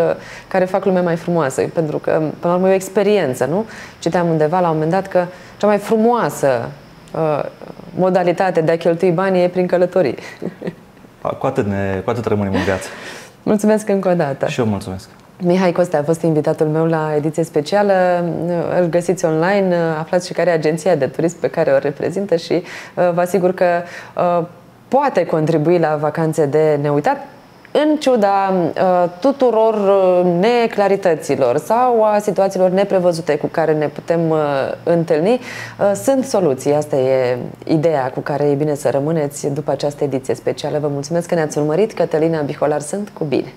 care fac lumea mai frumoasă. Pentru că, până la urmă, e o experiență, nu? Citeam undeva la un moment dat că cea mai frumoasă uh, modalitate de a cheltui banii e prin călătorii. Cu atât, ne, cu atât rămânem în viață. Mulțumesc încă o dată. Și eu mulțumesc. Mihai Costea a fost invitatul meu la ediție specială. Îl găsiți online, aflați și care e agenția de turism pe care o reprezintă și uh, vă asigur că uh, poate contribui la vacanțe de neuitat în ciuda uh, tuturor uh, neclarităților sau a situațiilor neprevăzute cu care ne putem uh, întâlni, uh, sunt soluții. Asta e ideea cu care e bine să rămâneți după această ediție specială. Vă mulțumesc că ne-ați urmărit. Cătălina Biholar sunt cu bine.